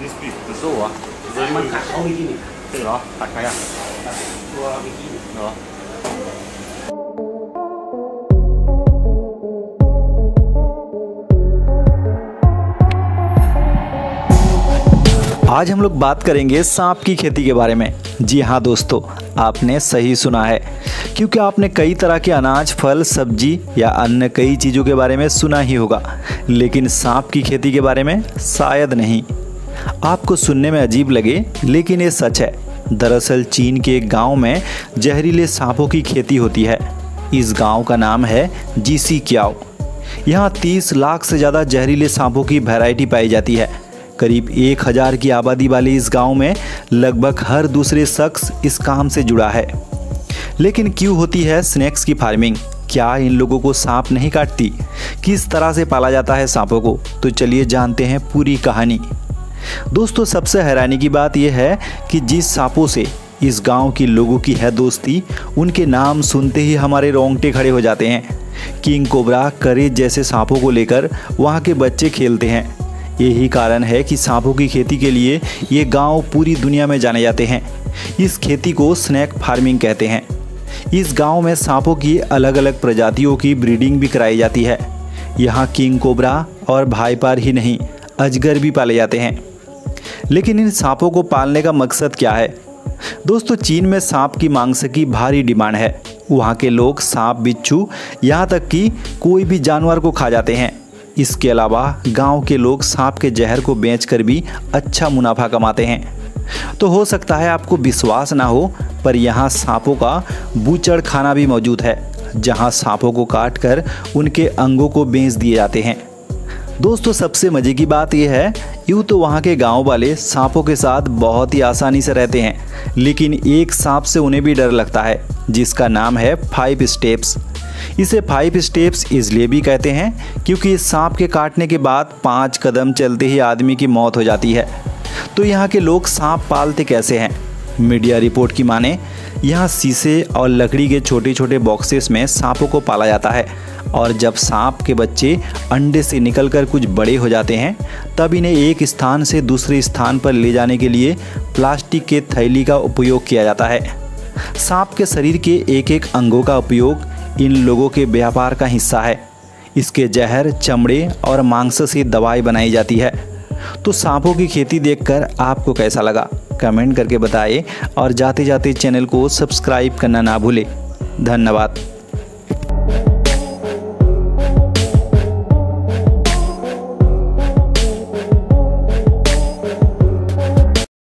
This big. จะสู้เหรอ มันกัดเขาเมื่อกี้นี่ ใช่เหรอตัดใครอ่ะ ตัวเมื่อกี้นี่ เหรอ आज हम लोग बात करेंगे सांप की खेती के बारे में जी हाँ दोस्तों आपने सही सुना है क्योंकि आपने कई तरह के अनाज फल सब्जी या अन्य कई चीज़ों के बारे में सुना ही होगा लेकिन सांप की खेती के बारे में शायद नहीं आपको सुनने में अजीब लगे, लेकिन ये सच है। दरअसल चीन के एक गाँव में जहरीले सांपों की खेती होती है। इस गाँव का नाम है जीसी क्याओ। यहाँ 30 लाख से ज़्यादा जहरीले सांपों की वैरायटी पाई जाती है। करीब एक हज़ार की आबादी वाले इस गाँव में लगभग हर दूसरे शख्स इस काम से जुड़ा है। लेकिन क्यों होती है स्नैक्स की फ़ार्मिंग क्या इन लोगों को सांप नहीं काटती? किस तरह से पाला जाता है सांपों को? तो चलिए जानते हैं पूरी कहानी। दोस्तों, सबसे हैरानी की बात यह है कि जिस सांपों से इस गाँव के लोगों की है दोस्ती, उनके नाम सुनते ही हमारे रोंगटे खड़े हो जाते हैं। किंग कोबरा करेज जैसे सांपों को लेकर वहाँ के बच्चे खेलते हैं। यही कारण है कि सांपों की खेती के लिए ये गाँव पूरी दुनिया में जाने जाते हैं। इस खेती को स्नैक फ़ार्मिंग कहते हैं। इस गाँव में सांपों की अलग अलग प्रजातियों की ब्रीडिंग भी कराई जाती है। यहाँ किंग कोबरा और भाईपार ही नहीं, अजगर भी पाले जाते हैं। लेकिन इन सांपों को पालने का मकसद क्या है? दोस्तों, चीन में सांप की मांस की भारी डिमांड है। वहाँ के लोग सांप, बिच्छू, यहाँ तक कि कोई भी जानवर को खा जाते हैं। इसके अलावा गाँव के लोग सांप के जहर को बेचकर भी अच्छा मुनाफा कमाते हैं। तो हो सकता है आपको विश्वास ना हो, पर यहाँ सांपों का बूचड़ खाना भी मौजूद है, जहाँ सांपों को काट कर उनके अंगों को बेच दिए जाते हैं। दोस्तों, सबसे मज़े की बात यह है, यूँ तो वहाँ के गाँव वाले सांपों के साथ बहुत ही आसानी से रहते हैं, लेकिन एक सांप से उन्हें भी डर लगता है, जिसका नाम है फाइव स्टेप्स। इसे फाइव स्टेप्स इसलिए भी कहते हैं, क्योंकि इस सांप के काटने के बाद पाँच कदम चलते ही आदमी की मौत हो जाती है। तो यहाँ के लोग सांप पालते कैसे हैं? मीडिया रिपोर्ट की माने, यहाँ शीशे और लकड़ी के छोटे छोटे बॉक्सेस में सांपों को पाला जाता है और जब सांप के बच्चे अंडे से निकलकर कुछ बड़े हो जाते हैं, तब इन्हें एक स्थान से दूसरे स्थान पर ले जाने के लिए प्लास्टिक के थैली का उपयोग किया जाता है। सांप के शरीर के एक एक अंगों का उपयोग इन लोगों के व्यापार का हिस्सा है। इसके जहर, चमड़े और मांस से दवाई बनाई जाती है। तो सांपों की खेती देखकर आपको कैसा लगा? कमेंट करके बताएँ और जाते जाते चैनल को सब्सक्राइब करना ना भूलें। धन्यवाद।